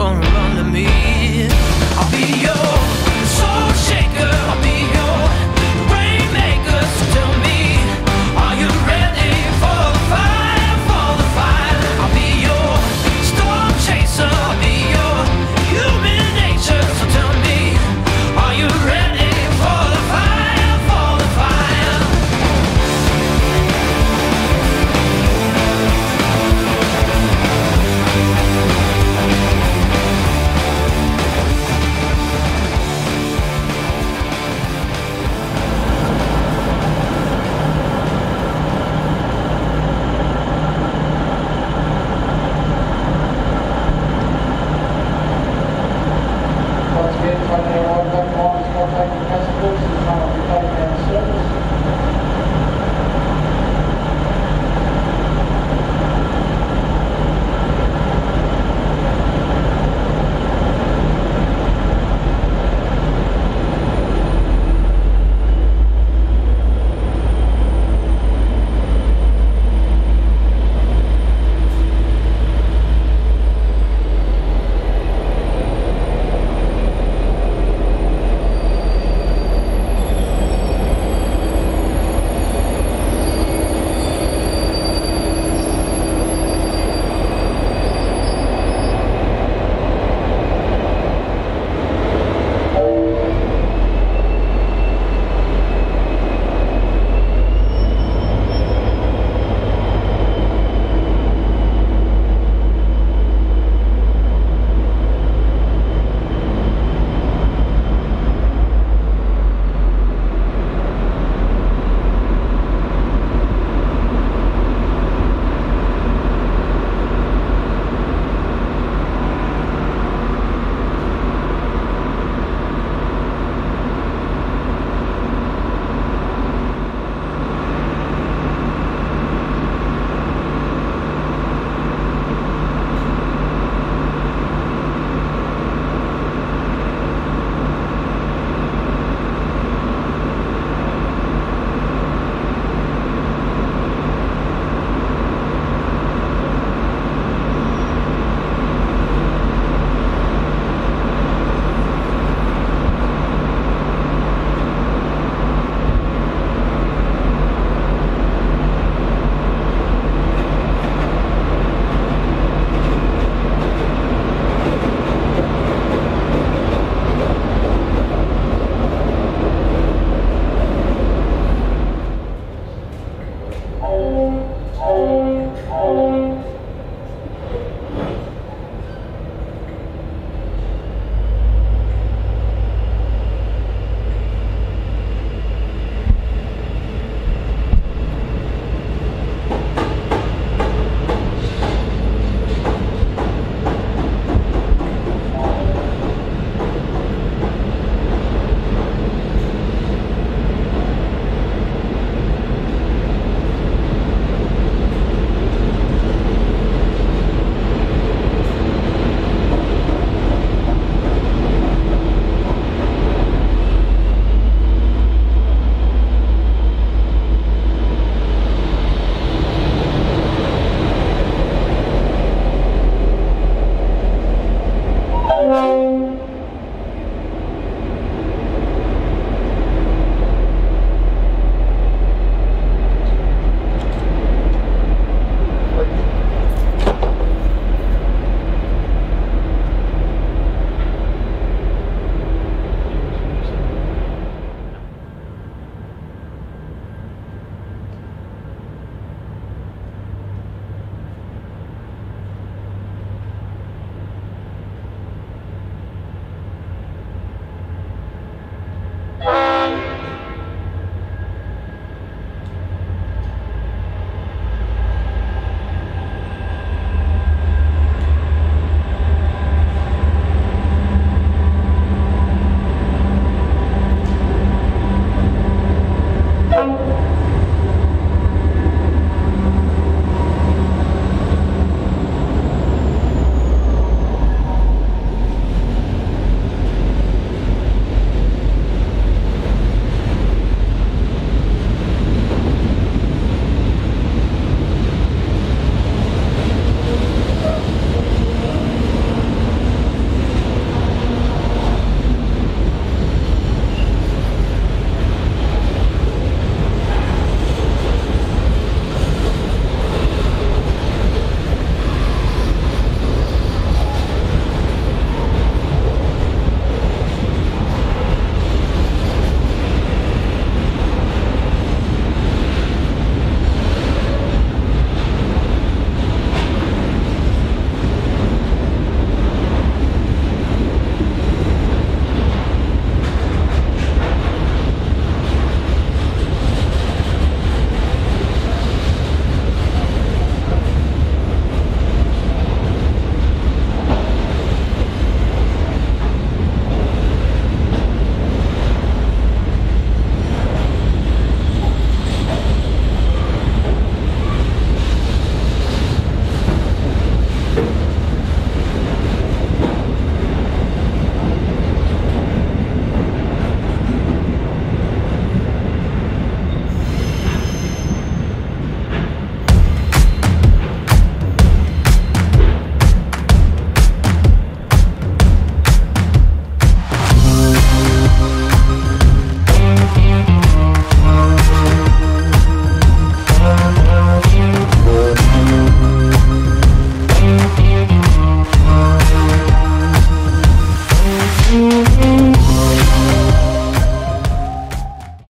wanna run to me. multiple Thank you.